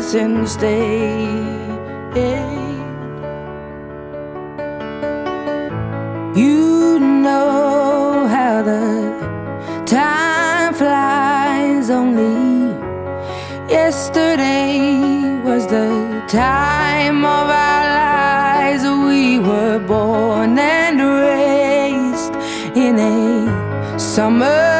Hurts instead. You know how the time flies. Only yesterday was the time of our lives. We were born and raised in a summer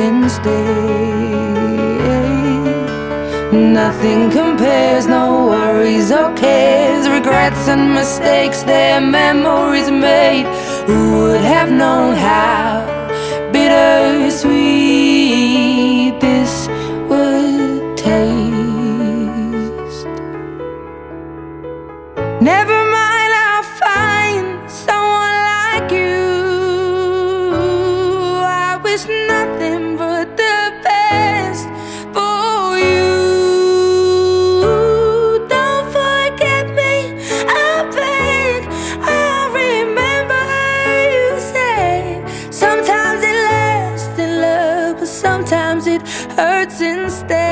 hurts instead. Nothing compares, no worries or cares, regrets and mistakes, they're memories made. Who would have known how bittersweet this would taste? Never mind, hurts instead.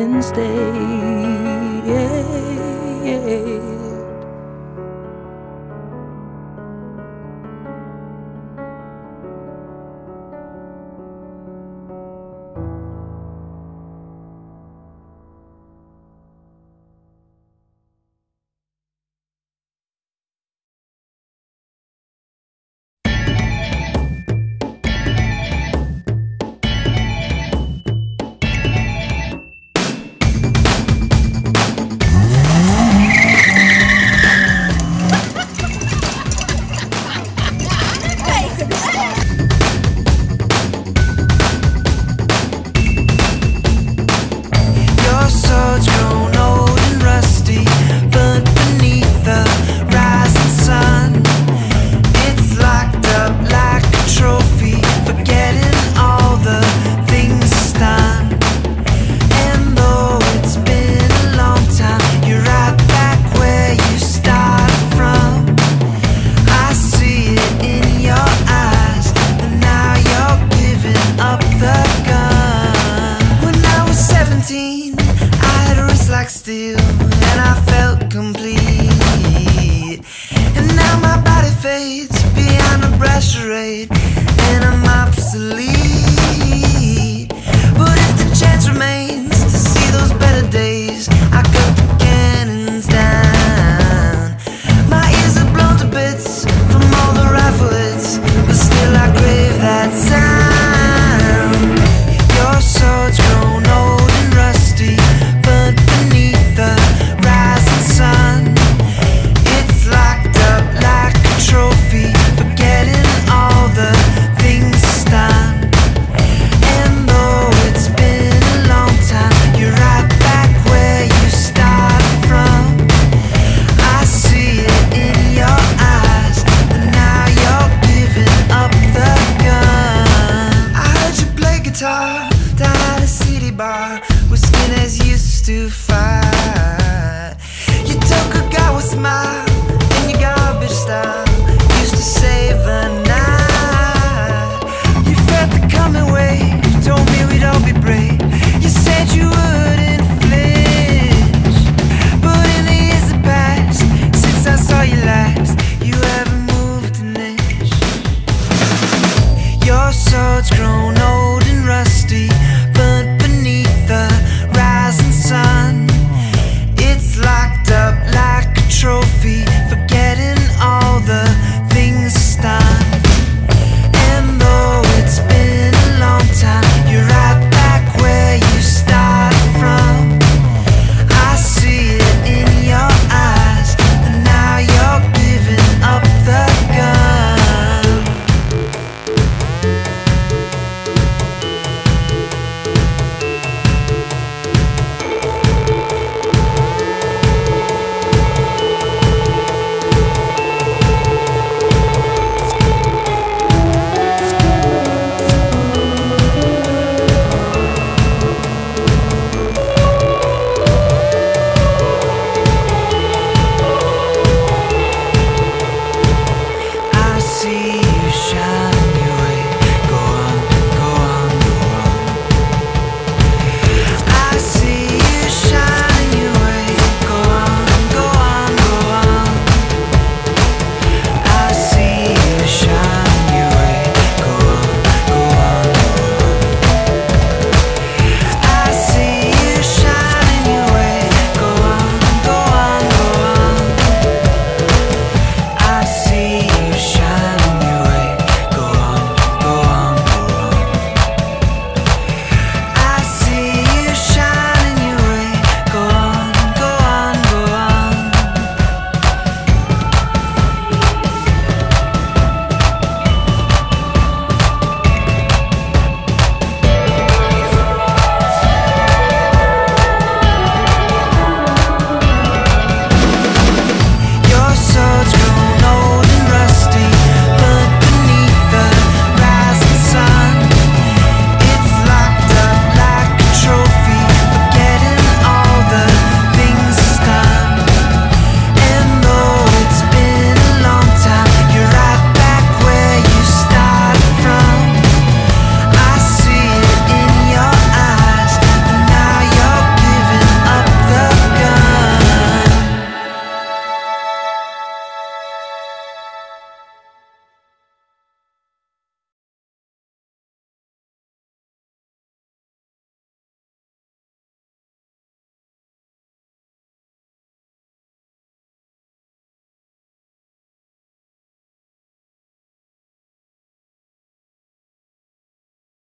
Hurts instead.